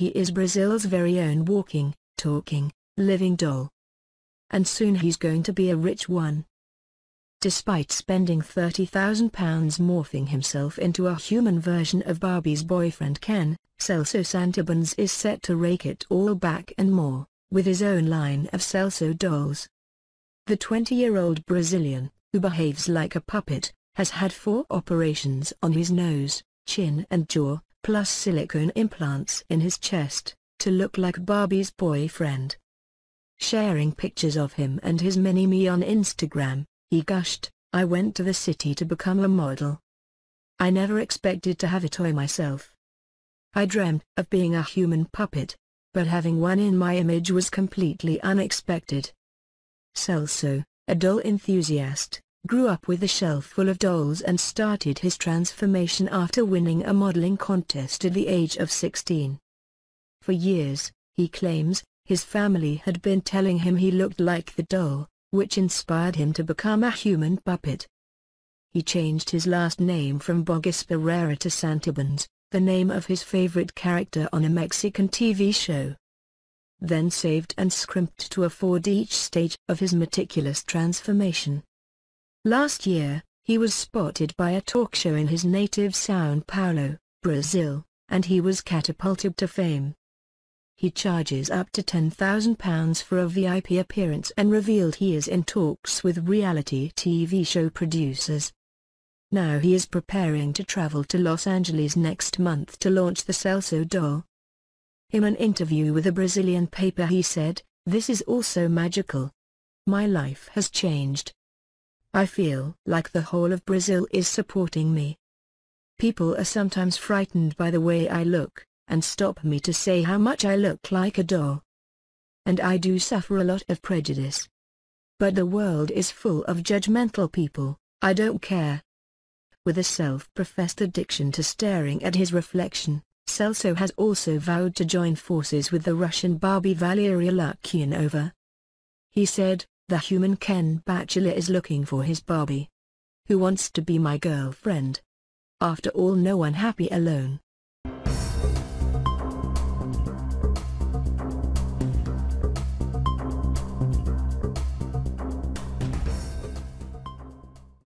He is Brazil's very own walking, talking, living doll. And soon he's going to be a rich one. Despite spending £30,000 morphing himself into a human version of Barbie's boyfriend Ken, Celso Santebanes is set to rake it all back and more, with his own line of Celso dolls. The 20-year-old Brazilian, who behaves like a puppet, has had four operations on his nose, chin and jaw, plus silicone implants in his chest, to look like Barbie's boyfriend. Sharing pictures of him and his mini-me on Instagram, he gushed, I went to the city to become a model. I never expected to have a toy myself. I dreamt of being a human puppet, but having one in my image was completely unexpected. Celso, a doll enthusiast, grew up with a shelf full of dolls and started his transformation after winning a modeling contest at the age of 16. For years, he claims, his family had been telling him he looked like the doll, which inspired him to become a human puppet. He changed his last name from Bogus Pereira to Santebanes, the name of his favorite character on a Mexican TV show. Then saved and scrimped to afford each stage of his meticulous transformation. Last year, he was spotted by a talk show in his native São Paulo, Brazil, and he was catapulted to fame. He charges up to £10,000 for a VIP appearance and revealed he is in talks with reality TV show producers. Now he is preparing to travel to Los Angeles next month to launch the Celso doll. In an interview with a Brazilian paper he said, This is also magical. My life has changed. I feel like the whole of Brazil is supporting me. People are sometimes frightened by the way I look, and stop me to say how much I look like a doll. And I do suffer a lot of prejudice. But the world is full of judgmental people, I don't care. With a self-professed addiction to staring at his reflection, Celso has also vowed to join forces with the Russian Barbie Valeria Lukyanova. He said, the human Ken Bachelor is looking for his Barbie. Who wants to be my girlfriend? After all no one happy alone.